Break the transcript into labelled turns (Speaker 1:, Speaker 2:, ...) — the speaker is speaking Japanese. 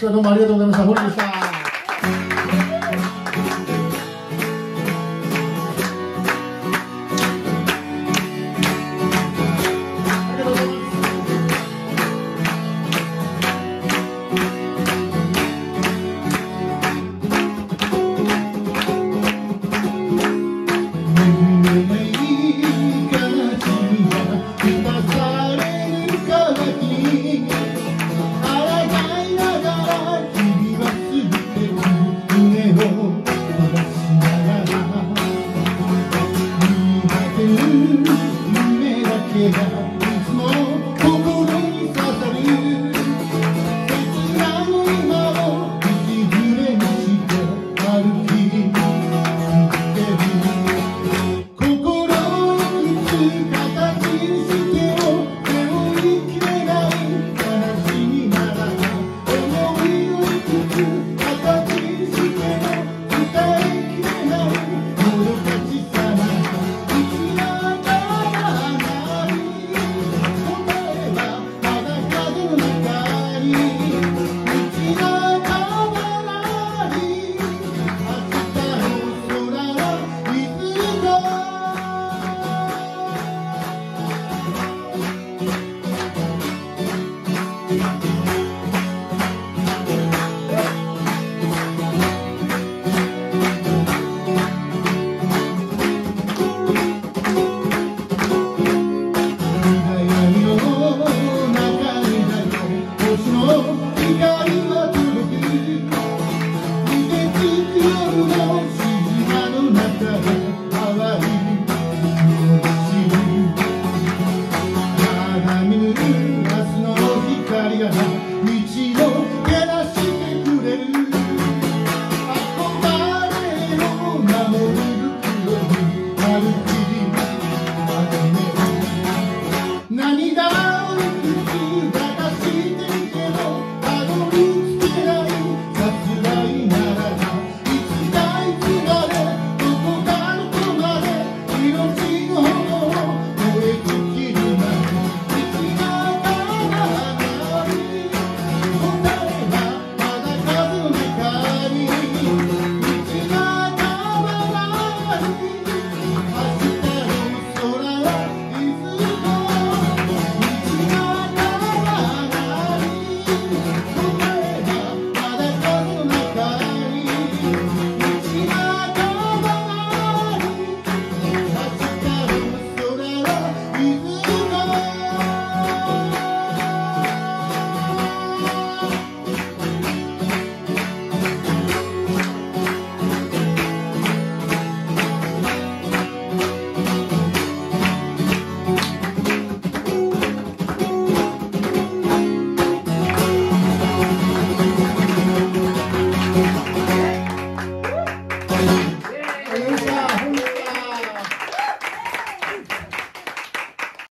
Speaker 1: 今日はどうもありがとうございました。堀でした。闇明日の光が